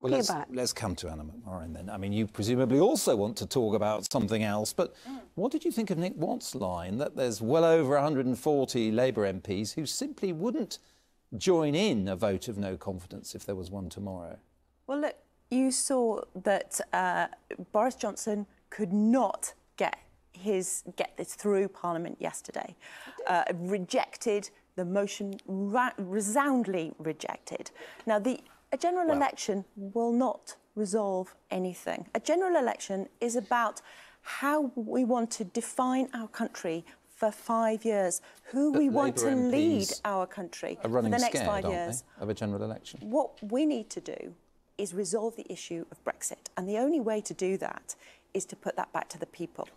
Well, let's, let's come to Anna McMorrin then. I mean, you presumably also want to talk about something else, but what did you think of Nick Watt's line that there's well over 140 Labour MPs who simply wouldn't join in a vote of no confidence if there was one tomorrow? Well, look, you saw that uh, Boris Johnson could not get his get this through Parliament yesterday. Uh, rejected the motion, resoundly rejected. Now, the a general Well- election will not resolve anything. A general election is about how we want to define our country for five years, who we want to Labour lead our country for the next scared, five years they, of a general election? what we need to do is resolve the issue of Brexit. And the only way to do that is to put that back to the people.